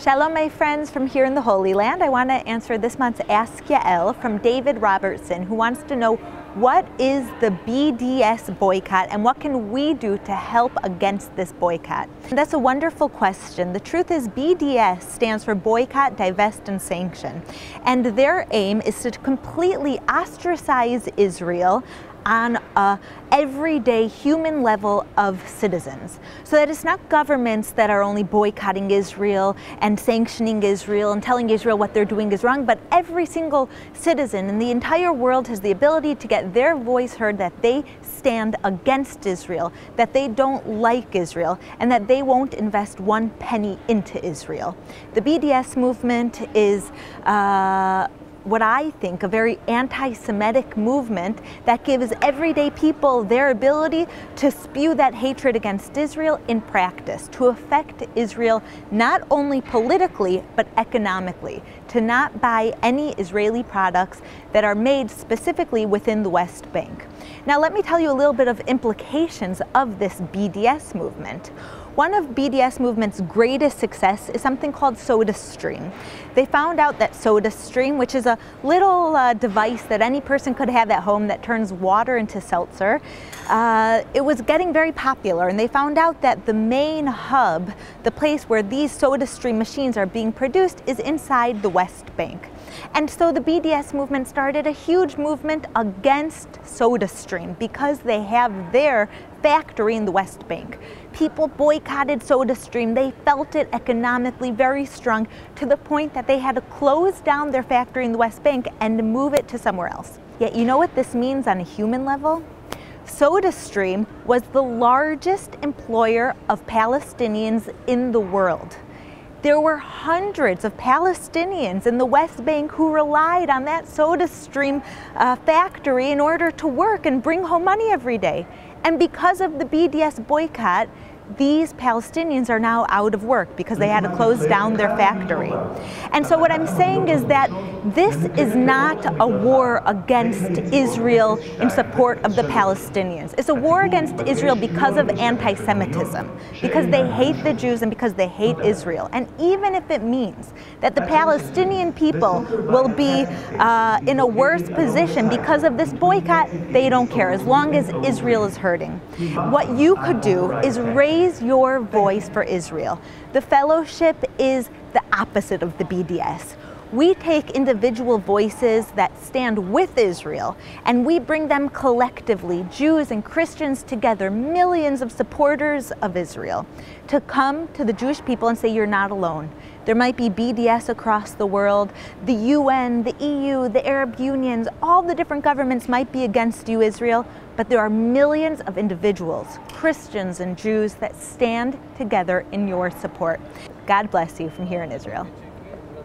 Shalom, my friends from here in the Holy Land. I want to answer this month's Ask Yael from David Robertson, who wants to know what is the BDS boycott and what can we do to help against this boycott? That's a wonderful question. The truth is, BDS stands for Boycott, Divest, and Sanction. And their aim is to completely ostracize Israel on a everyday human level of citizens. So that it's not governments that are only boycotting Israel and sanctioning Israel and telling Israel what they're doing is wrong, but every single citizen in the entire world has the ability to get their voice heard that they stand against Israel, that they don't like Israel, and that they won't invest one penny into Israel. The BDS movement is uh, what I think a very anti Semitic movement that gives everyday people their ability to spew that hatred against Israel in practice, to affect Israel not only politically but economically, to not buy any Israeli products that are made specifically within the West Bank. Now, let me tell you a little bit of implications of this BDS movement. One of BDS movement's greatest success is something called SodaStream. They found out that SodaStream, which is a little uh, device that any person could have at home that turns water into seltzer, uh, it was getting very popular and they found out that the main hub, the place where these SodaStream machines are being produced is inside the West Bank. And so the BDS movement started a huge movement against SodaStream because they have their factory in the West Bank. People boycotted SodaStream. They felt it economically very strong to the point that they had to close down their factory in the West Bank and move it to somewhere else. Yet you know what this means on a human level? SodaStream was the largest employer of Palestinians in the world. There were hundreds of Palestinians in the West Bank who relied on that SodaStream uh, factory in order to work and bring home money every day. And because of the BDS boycott, these Palestinians are now out of work because they had to close down their factory. And so what I'm saying is that this is not a war against Israel in support of the Palestinians. It's a war against Israel because of anti-Semitism, because they hate the Jews and because they hate Israel. And even if it means that the Palestinian people will be uh, in a worse position because of this boycott, they don't care as long as Israel is hurting. What you could do is raise raise your voice for Israel. The fellowship is the opposite of the BDS. We take individual voices that stand with Israel and we bring them collectively, Jews and Christians together, millions of supporters of Israel, to come to the Jewish people and say, You're not alone. There might be BDS across the world, the UN, the EU, the Arab Unions, all the different governments might be against you, Israel, but there are millions of individuals, Christians and Jews, that stand together in your support. God bless you from here in Israel.